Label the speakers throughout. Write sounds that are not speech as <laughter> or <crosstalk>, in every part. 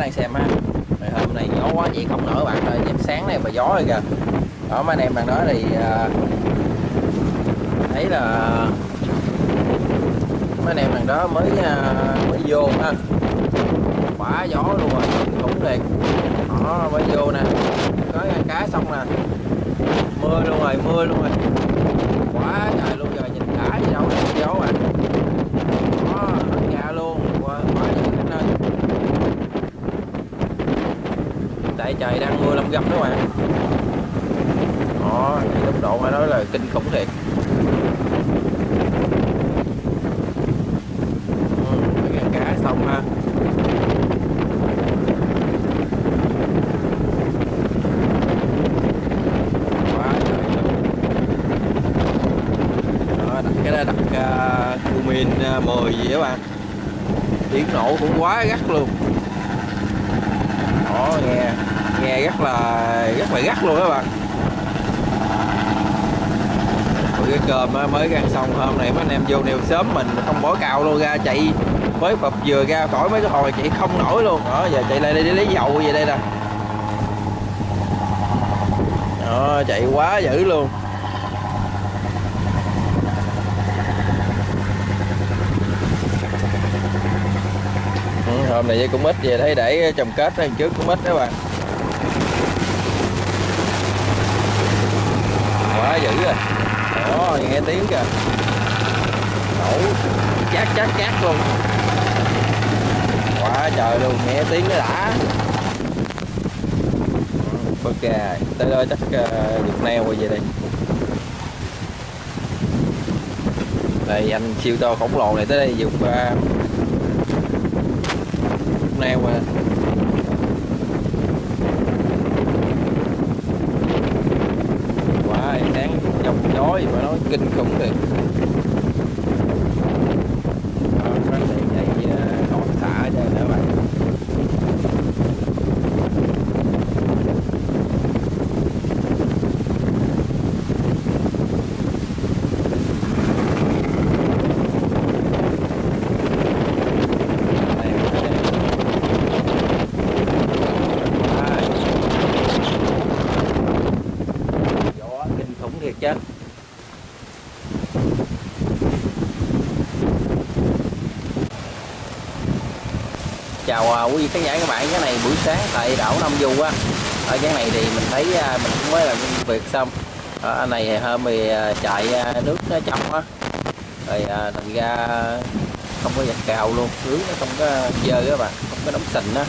Speaker 1: đang xem ha Rồi hôm nay gió quá chỉ không nổi bạn ơi Nhìn sáng này mà gió rồi kìa. Đó, mấy anh em đang nói thì à, thấy là mấy anh em đằng đó mới à, mới vô ha. Quả gió luôn rồi cũng liền đó, mới vô nè. Có ăn cá xong nè. Mưa luôn rồi, mưa luôn rồi. Quá trời luôn rồi nhìn cả gì đâu, gió à đó ăn ra luôn quá quá dữ anh ơi tại trời đang mưa lâm gấp đó bạn. Đó tốc độ phải nói là kinh khủng thiệt. Ừ, cá xong ha. Quá trời luôn. Đó đặt cái đó đặt uh, cumin uh, 10 gì đó bạn. Tiếng nổ cũng quá gắt luôn. Đó nghe nghe rất là rất là gắt luôn các bạn. Tụi cái cơm mới ăn xong hôm nay mấy anh em vô nèo sớm mình không bỏ cào luôn ra, chạy mới bập vừa ra khỏi mấy cái hồi chạy không nổi luôn. Đó, giờ chạy lại đây để lấy dầu về đây nè. Đó, chạy quá dữ luôn. Ừ, hôm nay cũng ít về thấy để trồng kết lần trước cũng ít các bạn. Quá dữ rồi. Đó nghe tiếng kìa. Nổ chát chát chát luôn. Quá trời luôn nghe tiếng nó đã. Ok tới đây chắc ờ, được neo qua về đây. Đây anh siêu to khổng lồ này tới đây dùng uh, neo qua. 跟你坑呗 chào à, quý vị khán giả các bạn. Cái này buổi sáng tại đảo Nam Du á. Ở cái này thì mình thấy à, mình cũng mới làm công việc xong. Ở anh này hôm thì à, chạy nước nó trong á. Rồi thành ra không có giặt cào luôn. Nước nó không có dơ các bạn không có đóng sình á.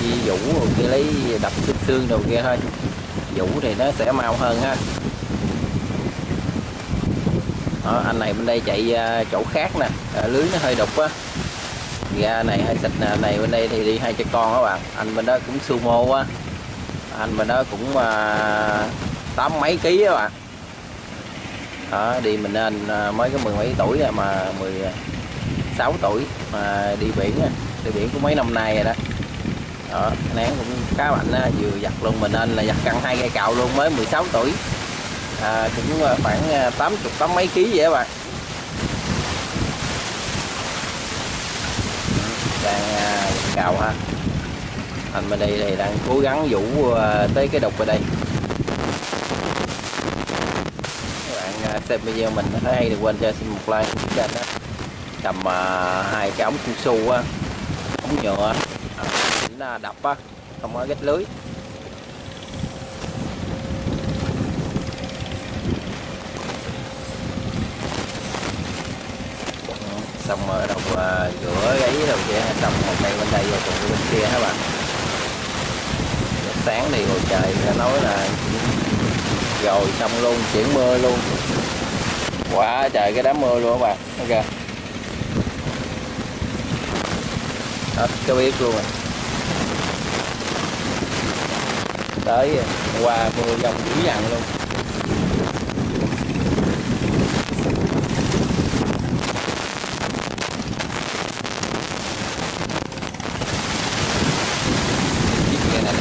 Speaker 1: Chi vũ rồi kia lấy đập xương xương đồ kia thôi. Vũ thì nó sẽ mau hơn ha đó, anh này bên đây chạy chỗ khác nè. Lưới nó hơi đục á ga này hay xịt này bên đây thì đi hai cha con các bạn. Anh bên đó cũng sumo á anh bên đó cũng à, tám mấy ký á bạn. Đó, đi mình nên à, mới có mười mấy tuổi à, mà mà 16 tuổi mà đi biển đi biển cũng mấy năm nay rồi đó. Đó nén cũng khá mạnh vừa giặt luôn mình nên là giặt căng hai cây cào luôn mới 16 tuổi. À, cũng khoảng tám chục tám mấy ký vậy các bạn đang à, cào ha. Anh bên đây thì đang cố gắng vũ ờ, tới cái đục ở đây. Các bạn ờ, xem video mình thấy hay thì quên cho xin một like kênh đó cầm ờ, hai cái ống su su á ống nhựa à, đập á không có gách lưới. Xong rồi đầu à, rửa gáy đầu kia xong một cây bên đây và cùng bên kia các bạn? Sáng thì hồi trời đã nói là rồi xong luôn chuyển mưa luôn. Quá trời cái đám mưa luôn các bạn ok. hết cho biết luôn rồi. Tới à, qua mưa dòng dữ dằn luôn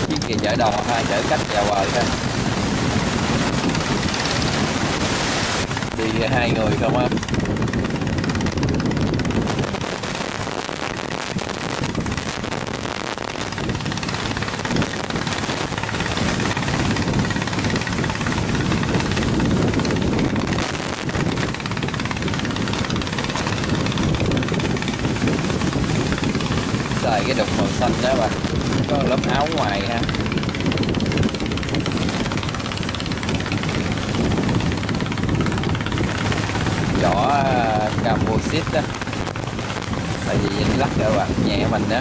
Speaker 1: chiếc kia này là đò ha chở cách vào bờ ha đi hai người không á lại cái đục màu xanh đó bạn có lớp áo ngoài ha vỏ composite đó tại vì dính lắc các bạn nhẹ mình đó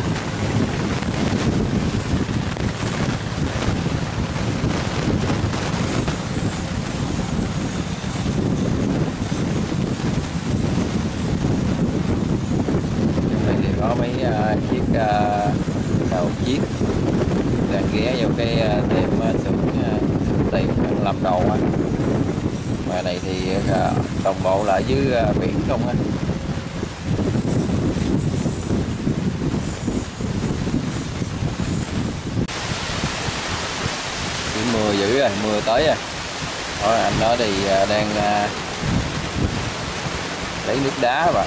Speaker 1: thì có mấy uh, chiếc uh, đầu chiếc đang ghé vào cái uh, tiệm uh, xưởng uh, tiệm làm đồ á ngoài này thì ờ, đồng bộ lại với dưới biển không á mưa dữ rồi mưa tới rồi Thôi anh đó thì ờ, đang lấy nước đá và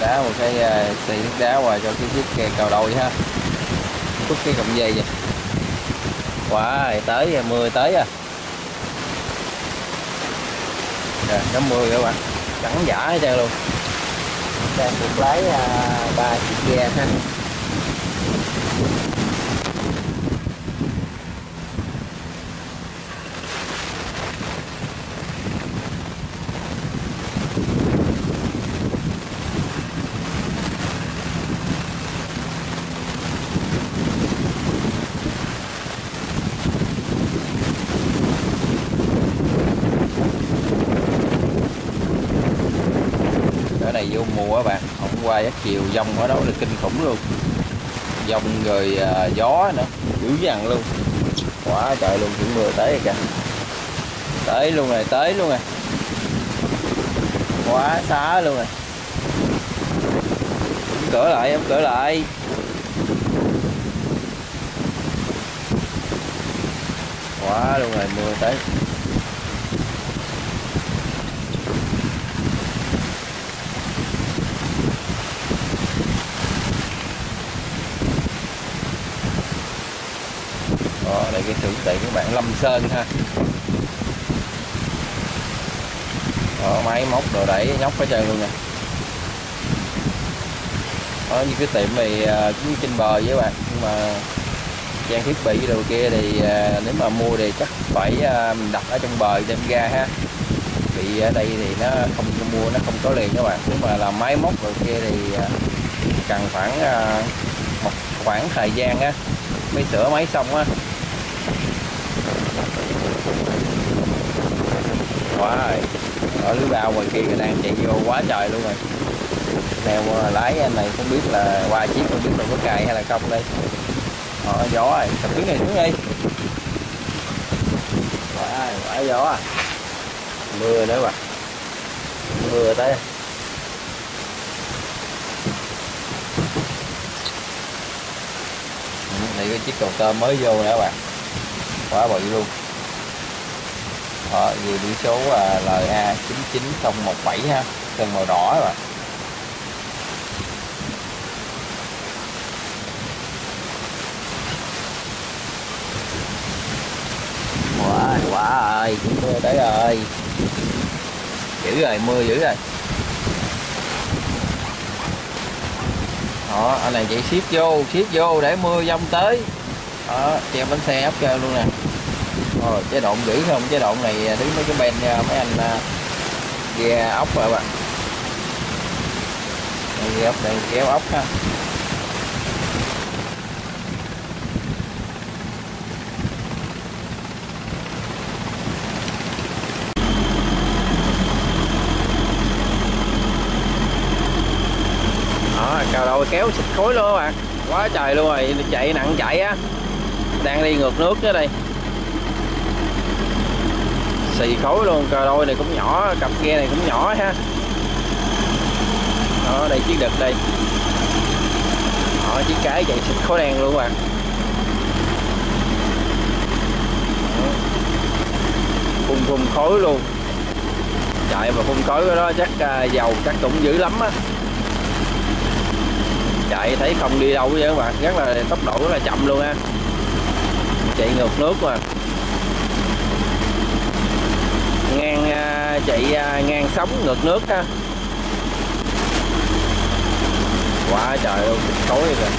Speaker 1: đá một cái xì nước đá qua cho cái chiếc kè cầu đôi ha. Rút cái cọng dây vậy. Quá wow, tới rồi, mưa tới rồi rồi nó mưa các bạn. Trắng giả hết trơn luôn. Đang được lấy à, ba chiếc ghe ha. Này vô mùa các bạn. Hôm qua giấc chiều dông ở đó là kinh khủng luôn. Dông rồi à, gió nữa. Dữ dằn luôn. Quá trời luôn chuẩn mưa tới rồi kìa. Tới luôn rồi tới luôn rồi. Quá xá luôn rồi. Em cửa lại em cửa lại. Quá luôn rồi mưa tới Đó, đây cái thử tiện các bạn Lâm Sơn ha. Đó, máy móc đồ đẩy nhóc hết trơn luôn nè. Có như cái tiệm này à, cũng trên bờ với các bạn nhưng mà trang thiết bị đồ kia thì à, nếu mà mua thì chắc phải à, mình đặt ở trong bờ đem ra ha. Vì ở đây thì nó không mua nó không có liền các bạn. Nếu mà là máy móc đồ kia thì cần khoảng một khoảng thời gian á mới sửa máy xong á. Quá rồi. Ở lưới bao ngoài kia người đang chạy vô quá trời luôn rồi. Neo lái anh này không biết là qua chiếc không biết là có cài hay là không đây. Họ gió rồi. Tập tiếng này xuống đi. Quá quá gió à. Mưa nữa mà. Mưa tới. Này, cái chiếc cầu tôm mới vô nữa các bạn. Quá bự luôn. Ờ, đó về biển số là LA 99017 ha, sơn màu đỏ rồi. bạn quá quá ơi, mưa tới rồi dữ rồi, mưa dữ rồi. Đó, anh này chạy ship vô ship vô để mưa dông tới. Đó, treo bánh xe ốc kêu luôn nè rồi chế độ giữ không chế độ này à, đứng mấy cái ben à, mấy anh à, ghe ốc rồi bạn. Ghe ốc này kéo ốc ha. Đó, cao đầu kéo xịt khối luôn các bạn. Quá trời luôn rồi, chạy nặng chạy á. Đang đi ngược nước đó đây xì khối luôn cờ đôi này cũng nhỏ cặp ghe này cũng nhỏ ha. Đó đây chiếc đực đây. Đó chiếc cái chạy xịt khối đen luôn bạn. Phun phun khối luôn. Chạy mà phun khối cái đó chắc uh, dầu chắc cũng dữ lắm á. Chạy thấy không đi đâu vậy các bạn. Rất là tốc độ rất là chậm luôn ha. Chạy ngược nước mà ngang à, chạy à, ngang sóng ngược nước ha. Quá trời ơi tối rồi.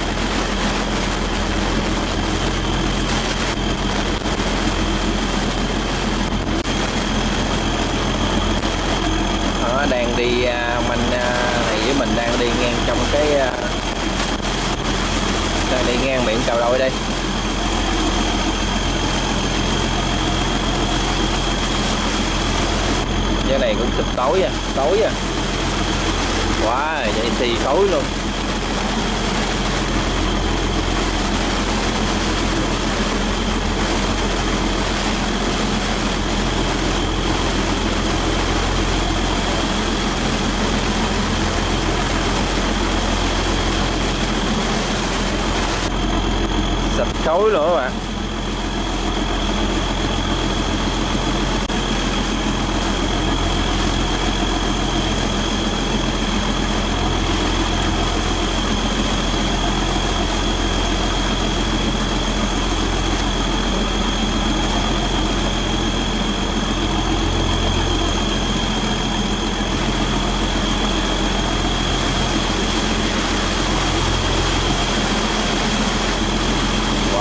Speaker 1: Đó, đang đi à, mình này với mình đang đi ngang trong cái đang đi ngang biển cầu đôi đây. Cái này cũng sụp tối à tối à. Quá vậy thì tối luôn. Sập tối nữa các bạn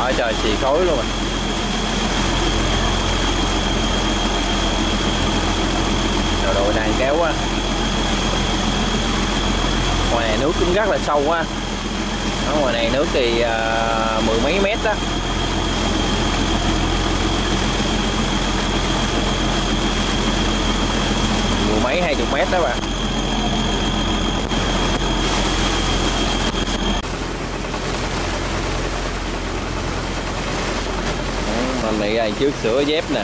Speaker 1: quá trời xì khói luôn à rồi đội đang kéo quá ngoài này nước cũng rất là sâu quá. Ở ngoài này nước thì uh, mười mấy mét đó mười mấy hai chục mét đó bạn mình này ra trước sửa dép nè.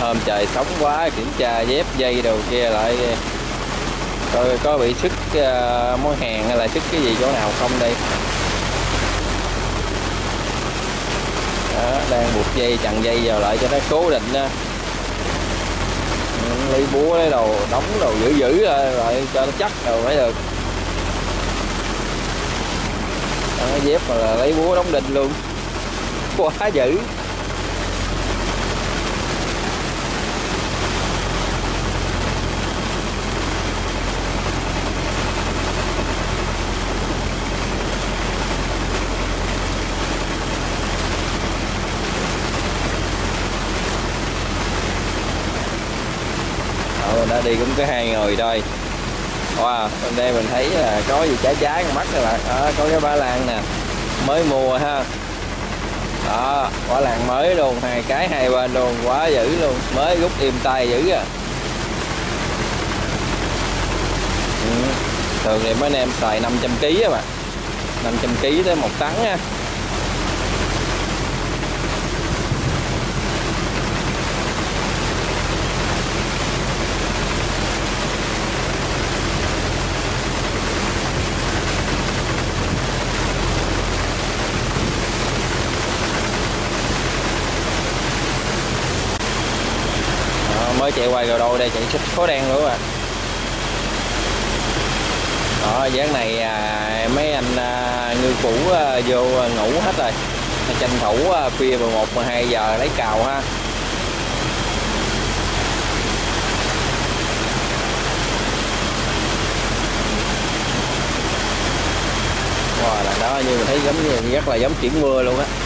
Speaker 1: Hôm trời sóng quá kiểm tra dép dây đầu kia lại coi có bị sức uh, mối hàng hay là sức cái gì chỗ nào không đây Đó, đang buộc dây chằng dây vào lại cho nó cố định đó. Ừ, lấy búa lấy đầu đóng đầu giữ giữ lại cho nó chắc rồi mới được. Đó, dép mà là lấy búa đóng đinh luôn. <laughs> Quá dữ. Cũng có hai người thôi. Wow bên đây mình thấy là có gì trái trái con mắt các bạn. Đó, có cái ba lan nè. Mới mua ha. Đó quả làng mới luôn hai cái hai bên luôn quá dữ luôn. Mới rút im tay dữ à. Ừ. thường thì mấy anh em xài 500 kg á bạn. 500 kg tới một tấn á mới chạy quay rồi đôi đây chạy xích khối đen nữa bạn đó dáng này à, mấy anh à, ngư phủ à, vô à, ngủ hết rồi. Tranh thủ à, khuya 11 12 giờ lấy cào ha. Wow là đó như mình thấy giống như rất là giống chuyển mưa luôn á.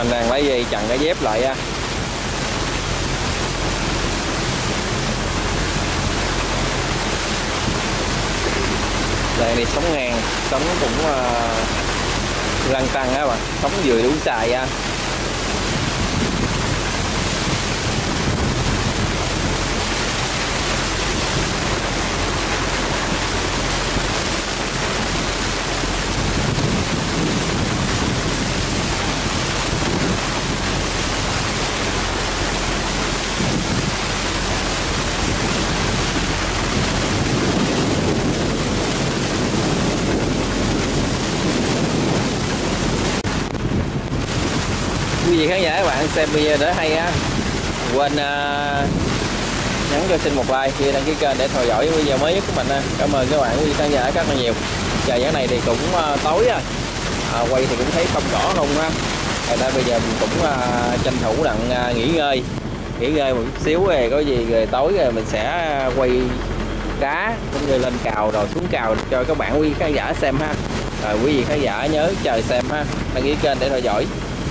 Speaker 1: Mình đang lấy dây chặn cái dép lại ha đây này sống ngang sống cũng uh, lăn tăng á bạn sống vừa đủ xài ha xe bia nữa hay á. Quên à, nhắn cho xin một like chia đăng ký kênh để theo dõi video mới nhất của mình ha. cảm ơn các bạn quý vị khán giả rất là nhiều. Trời giá này thì cũng à, tối rồi à, quay thì cũng thấy không rõ không á. thành ra bây giờ mình cũng à, tranh thủ đặng à, nghỉ ngơi. Nghỉ ngơi một chút xíu rồi có gì rồi tối rồi mình sẽ quay cá cũng như lên cào rồi xuống cào cho các bạn quý khán giả xem ha. Rồi quý vị khán giả nhớ chờ xem ha. Đăng ký kênh để theo dõi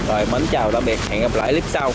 Speaker 1: rồi mến chào tạm biệt hẹn gặp lại clip sau.